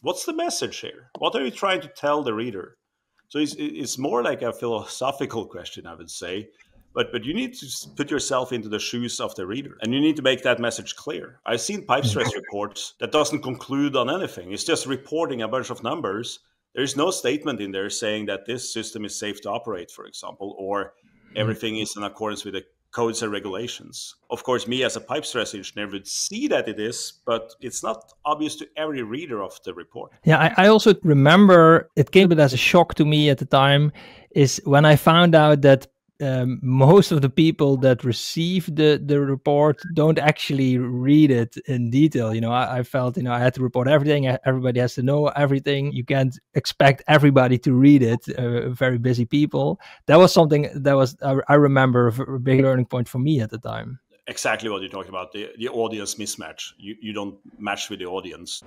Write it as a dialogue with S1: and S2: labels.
S1: what's the message here? What are you trying to tell the reader? So it's, it's more like a philosophical question, I would say. But, but you need to put yourself into the shoes of the reader and you need to make that message clear. I've seen pipe mm-hmm. stress reports that doesn't conclude on anything. It's just reporting a bunch of numbers. There's no statement in there saying that this system is safe to operate, for example, or mm-hmm. everything is in accordance with the codes and regulations. Of course, me as a pipe stress engineer would see that it is, but it's not obvious to every reader of the report.
S2: Yeah, I, I also remember it came as a shock to me at the time is when I found out that um, most of the people that receive the the report don't actually read it in detail. You know, I, I, felt you know I had to report everything. Everybody has to know everything. You can't expect everybody to read it. Uh, very busy people. That was something that was I, I remember a big learning point for me at the time.
S1: Exactly what you're talking about the the audience mismatch. You you don't match with the audience.